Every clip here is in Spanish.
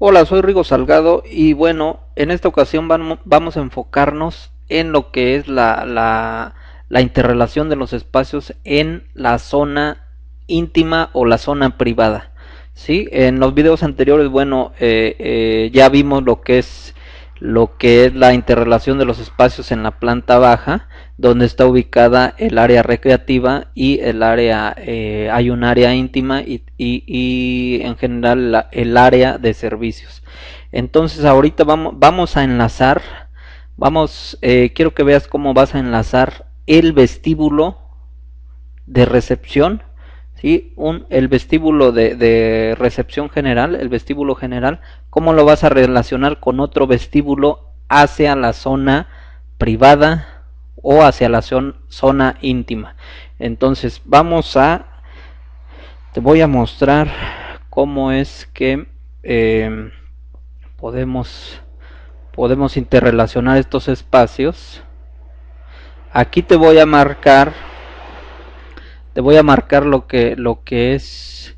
Hola, soy Rigo Salgado y bueno, en esta ocasión vamos a enfocarnos en lo que es la, la, interrelación de los espacios en la zona íntima o la zona privada. ¿sí? En los videos anteriores, bueno, eh, eh, ya vimos lo que es la interrelación de los espacios en la planta baja, donde está ubicada el área recreativa y el área, eh, hay un área íntima y, y, en general el área de servicios. Entonces ahorita vamos, vamos a enlazar, vamos, eh, quiero que veas cómo vas a enlazar el vestíbulo de recepción ¿sí? Un, el vestíbulo de, recepción general, el vestíbulo general, cómo lo vas a relacionar con otro vestíbulo hacia la zona privada o hacia la zona íntima. Entonces vamos a, te voy a mostrar cómo es que em, podemos, podemos interrelacionar estos espacios. Aquí te voy a marcar te voy a marcar lo que lo que es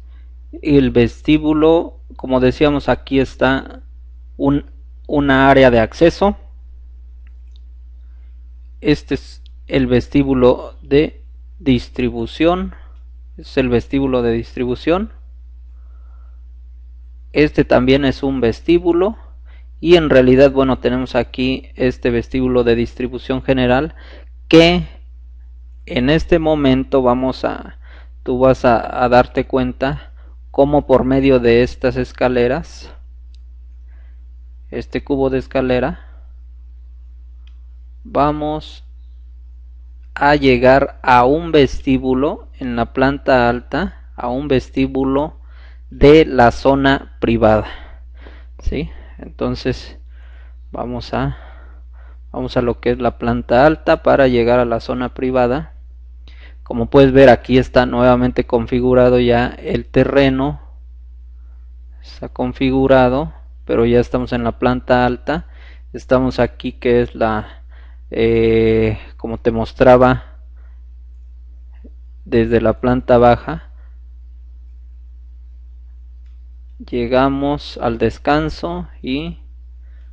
el vestíbulo como decíamos aquí está un una área de acceso este es el vestíbulo de distribución es el vestíbulo de distribución. Este también es un vestíbulo y en realidad bueno tenemos aquí este vestíbulo de distribución general que en este momento vamos a tú vas a, darte cuenta cómo por medio de estas escaleras este cubo de escalera vamos a llegar a un vestíbulo en la planta alta a un vestíbulo de la zona privada ¿sí? entonces vamos a vamos a lo que es la planta alta para llegar a la zona privada como puedes ver aquí está nuevamente configurado ya el terreno. Está configurado, pero ya estamos en la planta alta. Estamos aquí que es la, eh, como te mostraba, desde la planta baja. Llegamos al descanso y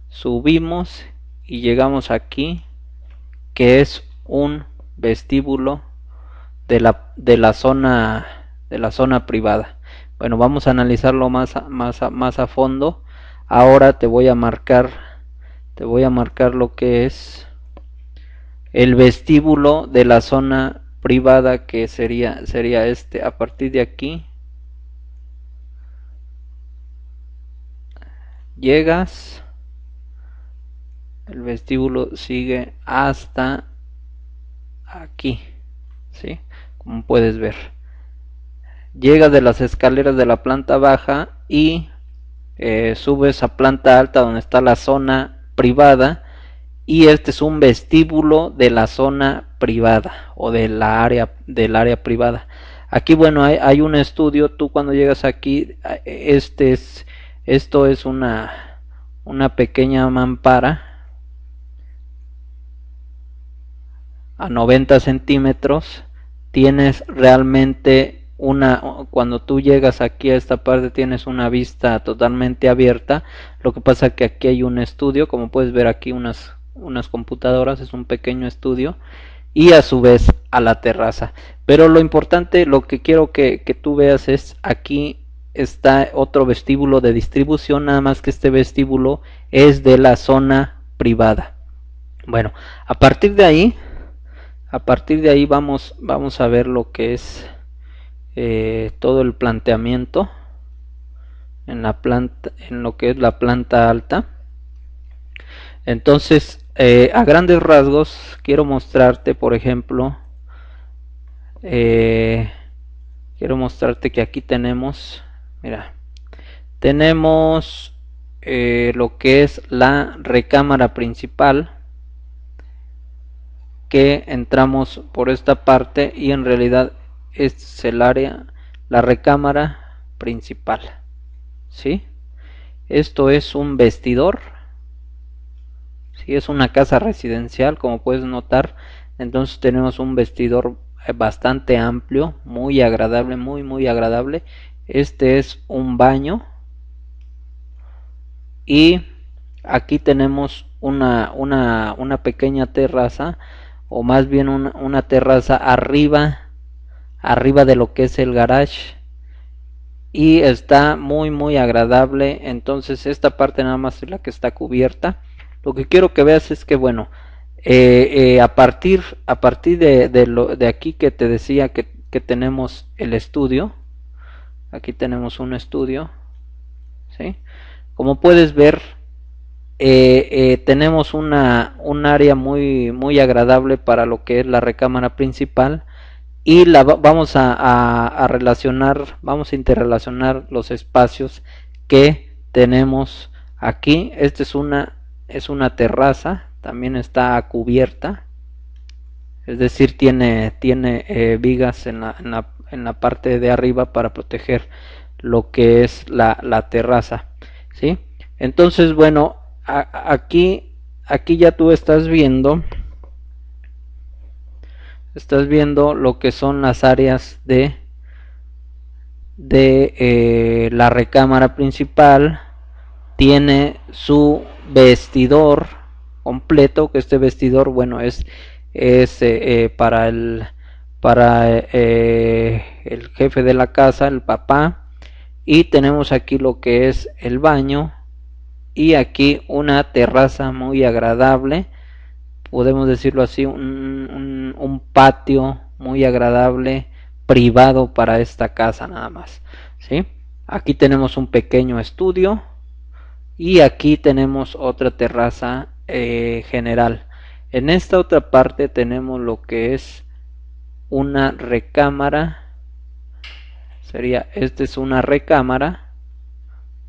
subimos y llegamos aquí que es un vestíbulo de la, de la zona de la zona privada. Bueno, vamos a analizarlo más a, más más a fondo. Ahora te voy a marcar te voy a marcar lo que es el vestíbulo de la zona privada que sería sería este a partir de aquí llegas el vestíbulo sigue hasta aquí ¿sí? como puedes ver llegas de las escaleras de la planta baja y eh, subes a planta alta donde está la zona privada y este es un vestíbulo de la zona privada o de la área del área privada. Aquí bueno hay, un estudio tú cuando llegas aquí este es esto es una una pequeña mampara a 90 centímetros. Tienes realmente una cuando tú llegas aquí a esta parte tienes una vista totalmente abierta. Lo que pasa que aquí hay un estudio como puedes ver aquí unas unas computadoras es un pequeño estudio y a su vez a la terraza. Pero lo importante lo que quiero que, que tú veas es aquí está otro vestíbulo de distribución nada más que este vestíbulo es de la zona privada. Bueno a partir de ahí a partir de ahí vamos vamos a ver lo que es eh, todo el planteamiento en la planta en lo que es la planta alta. Entonces eh, a grandes rasgos quiero mostrarte por ejemplo eh, quiero mostrarte que aquí tenemos mira tenemos lo que es la recámara principal que entramos por esta parte y en realidad este es el área la recámara principal ¿sí? esto es un vestidor si es una casa residencial como puedes notar. Entonces tenemos un vestidor bastante amplio muy agradable muy muy agradable. Este es un baño. Y aquí tenemos una, una, una pequeña terraza o más bien una, una terraza arriba arriba de lo que es el garage. Y está muy muy agradable. Entonces esta parte nada más es la que está cubierta lo que quiero que veas es que bueno eh, eh, a partir a partir de, de, lo, de aquí que te decía que, que, tenemos el estudio aquí tenemos un estudio ¿sí? como puedes ver eh, tenemos una un área muy muy agradable para lo que es la recámara principal y la vamos a, relacionar, vamos a interrelacionar los espacios que tenemos aquí. Esta es una, es una terraza, también está cubierta, es decir, tiene, tiene eh, vigas en la, en, la, en la, parte de arriba para proteger lo que es la, la terraza. ¿sí? Entonces, bueno, aquí, aquí ya tú estás viendo estás viendo lo que son las áreas de de eh, la recámara principal tiene su vestidor completo que este vestidor bueno es es eh, eh, para el para el jefe de la casa el papá y tenemos aquí lo que es el baño y aquí una terraza muy agradable podemos decirlo así, un, un, patio muy agradable, privado para esta casa nada más. ¿sí? Aquí tenemos un pequeño estudio y aquí tenemos otra terraza eh, general. En esta otra parte tenemos lo que es una recámara. Sería, esta es una recámara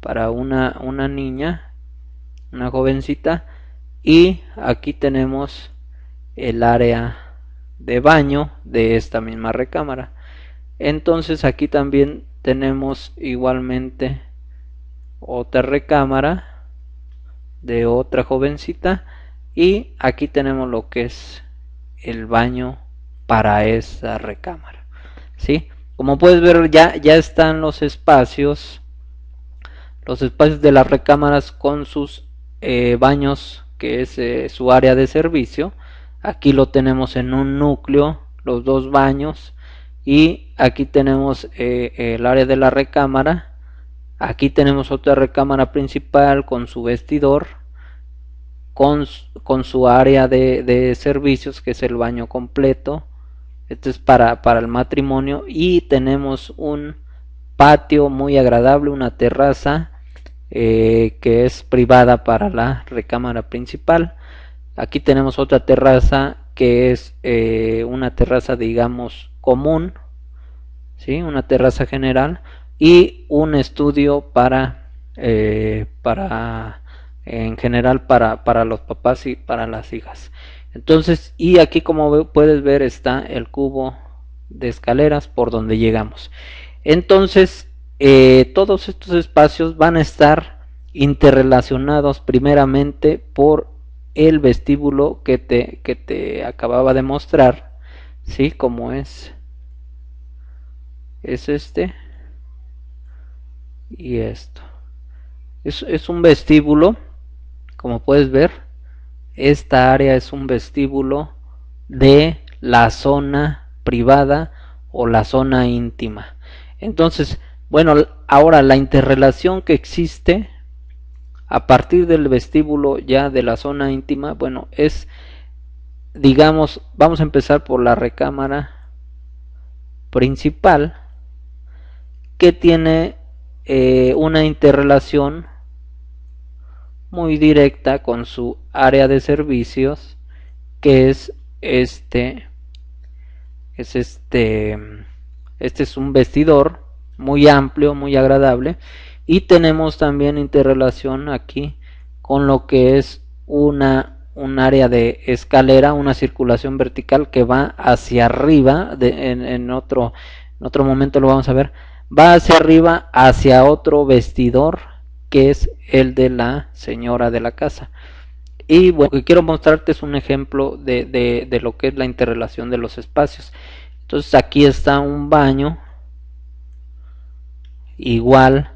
para una, una niña, una jovencita y aquí tenemos el área de baño de esta misma recámara entonces aquí también tenemos igualmente otra recámara de otra jovencita y aquí tenemos lo que es el baño para esa recámara ¿sí? como puedes ver ya, ya están los espacios los espacios de las recámaras con sus eh, baños que es eh, su área de servicio. Aquí lo tenemos en un núcleo, los dos baños. Y aquí tenemos eh, el área de la recámara. Aquí tenemos otra recámara principal con su vestidor. Con, con su área de, de, servicios que es el baño completo. Este es para, para el matrimonio. Y tenemos un patio muy agradable, una terraza eh, que es privada para la recámara principal. Aquí tenemos otra terraza que es eh, una terraza digamos común, ¿sí? una terraza general y un estudio para, eh, para en general para, para los papás y para las hijas. Entonces, y aquí como puedes ver está el cubo de escaleras por donde llegamos. Entonces, eh, todos estos espacios van a estar interrelacionados primeramente por el vestíbulo que te, que te acababa de mostrar, ¿sí? Como es, es este y esto. Es, un vestíbulo, como puedes ver, esta área es un vestíbulo de la zona privada o la zona íntima. Entonces, bueno, ahora la interrelación que existe a partir del vestíbulo ya de la zona íntima, bueno, es, digamos, vamos a empezar por la recámara principal que tiene eh, una interrelación muy directa con su área de servicios que es este es este este es un vestidor muy amplio, muy agradable. Y tenemos también interrelación aquí con lo que es una un área de escalera, una circulación vertical que va hacia arriba, de, en, otro, en otro momento lo vamos a ver, va hacia arriba hacia otro vestidor que es el de la señora de la casa. Y bueno, lo que quiero mostrarte es un ejemplo de, de, lo que es la interrelación de los espacios. Entonces aquí está un baño igual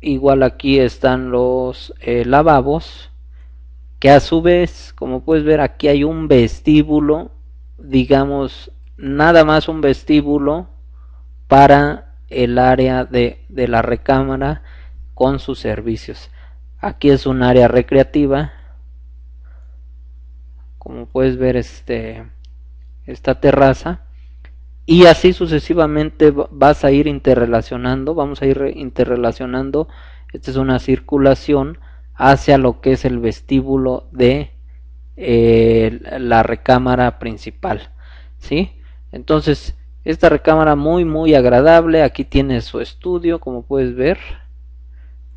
igual aquí están los eh, lavabos que a su vez como puedes ver aquí hay un vestíbulo digamos nada más un vestíbulo para el área de, de la recámara con sus servicios. Aquí es un área recreativa. Como puedes ver este esta terraza. Y así sucesivamente vas a ir interrelacionando, vamos a ir interrelacionando, esta es una circulación hacia lo que es el vestíbulo de eh, la recámara principal, ¿sí? Entonces, esta recámara muy muy agradable, aquí tiene su estudio, como puedes ver,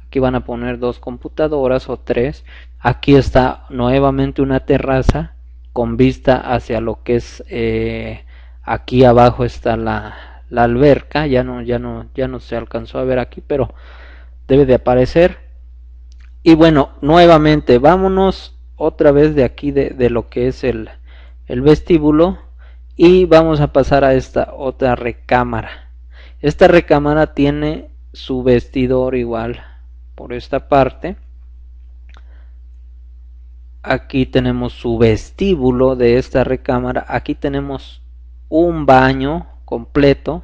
aquí van a poner dos computadoras o tres, aquí está nuevamente una terraza con vista hacia lo que es eh, aquí abajo está la, la alberca. Ya no ya no ya no se alcanzó a ver aquí pero debe de aparecer. Y bueno nuevamente vámonos otra vez de aquí de, de lo que es el, el vestíbulo y vamos a pasar a esta otra recámara. Esta recámara tiene su vestidor igual por esta parte. Aquí tenemos su vestíbulo de esta recámara. Aquí tenemos un baño completo.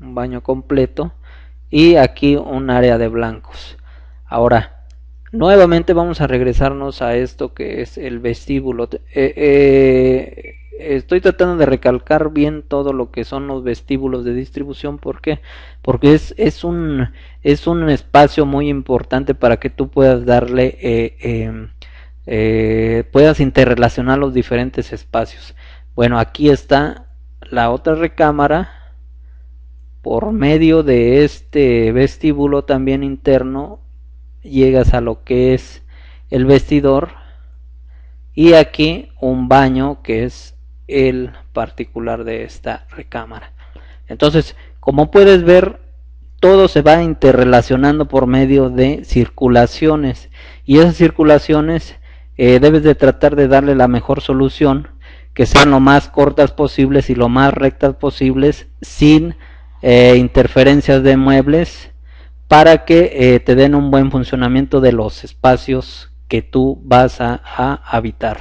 Un baño completo. Y aquí un área de blancos. Ahora nuevamente vamos a regresarnos a esto que es el vestíbulo eh, eh, estoy tratando de recalcar bien todo lo que son los vestíbulos de distribución porque porque es, es un es un espacio muy importante para que tú puedas darle eh, em, puedas interrelacionar los diferentes espacios. Bueno, aquí está la otra recámara. Por medio de este vestíbulo también interno llegas a lo que es el vestidor y aquí un baño que es el particular de esta recámara. Entonces, como puedes ver, todo se va interrelacionando por medio de circulaciones y esas circulaciones eh, debes de tratar de darle la mejor solución, que sean lo más cortas posibles y lo más rectas posibles, sin eh, interferencias de muebles, para que eh, te den un buen funcionamiento de los espacios que tú vas a habitar.